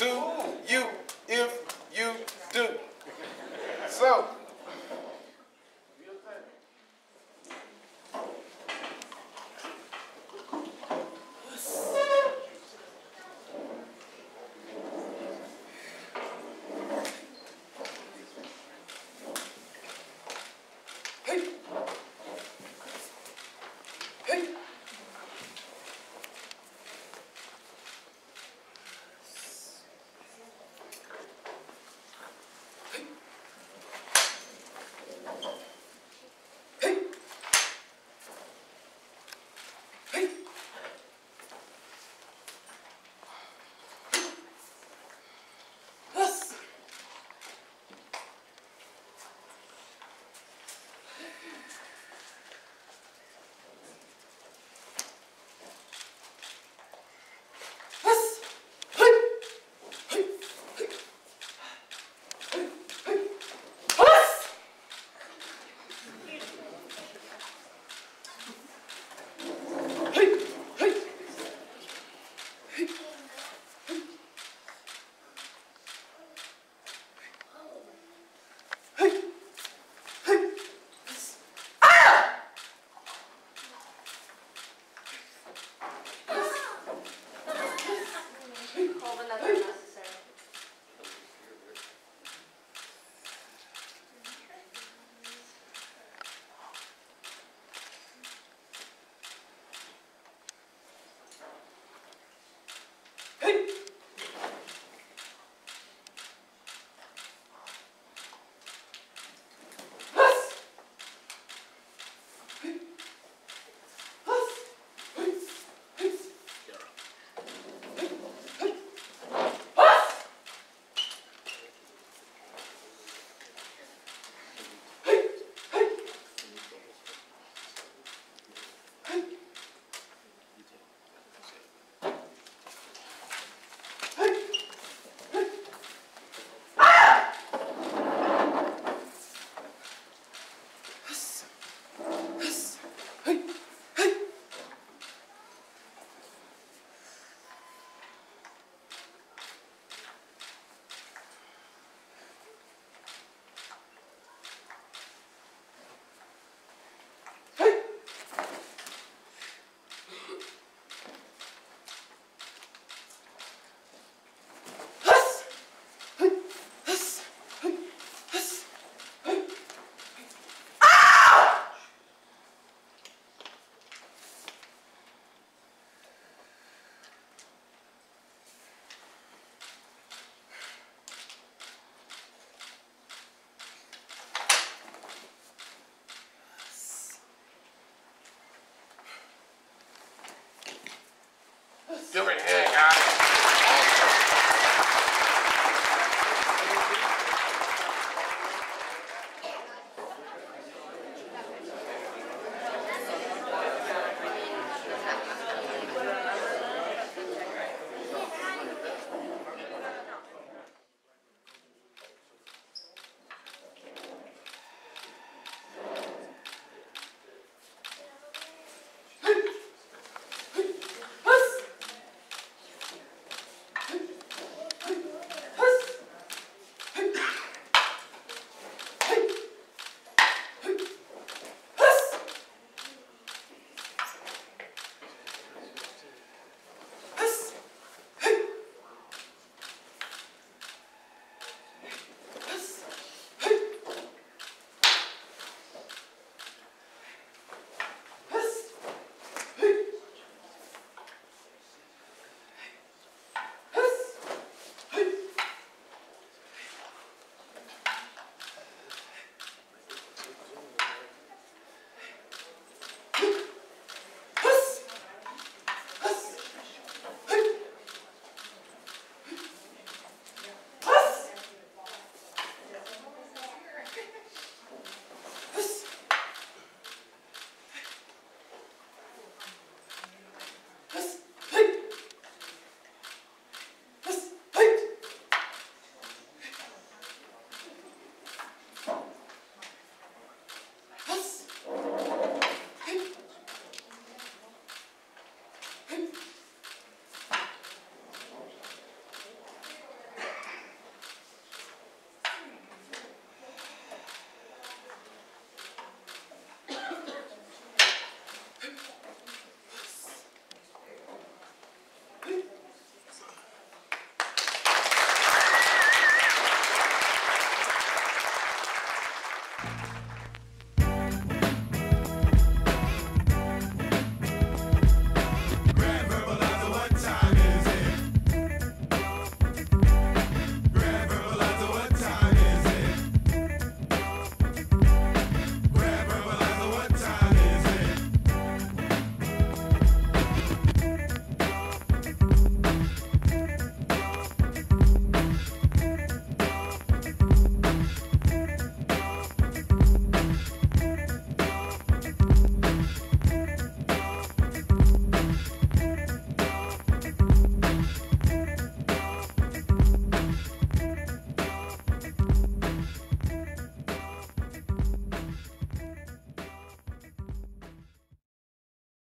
to you if